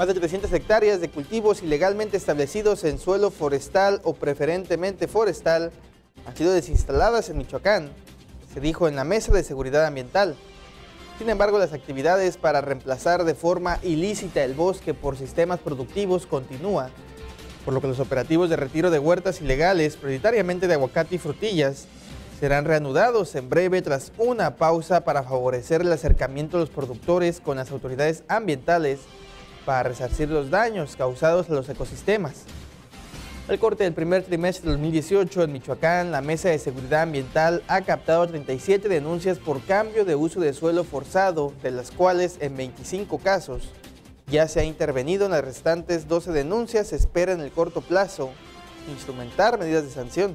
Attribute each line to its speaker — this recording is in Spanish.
Speaker 1: Más de 300 hectáreas de cultivos ilegalmente establecidos en suelo forestal o preferentemente forestal han sido desinstaladas en Michoacán, se dijo en la Mesa de Seguridad Ambiental. Sin embargo, las actividades para reemplazar de forma ilícita el bosque por sistemas productivos continúan, por lo que los operativos de retiro de huertas ilegales, prioritariamente de aguacate y frutillas, serán reanudados en breve tras una pausa para favorecer el acercamiento de los productores con las autoridades ambientales para resarcir los daños causados a los ecosistemas. Al corte del primer trimestre de 2018 en Michoacán, la Mesa de Seguridad Ambiental ha captado 37 denuncias por cambio de uso de suelo forzado, de las cuales en 25 casos ya se ha intervenido en las restantes 12 denuncias. Se espera en el corto plazo instrumentar medidas de sanción.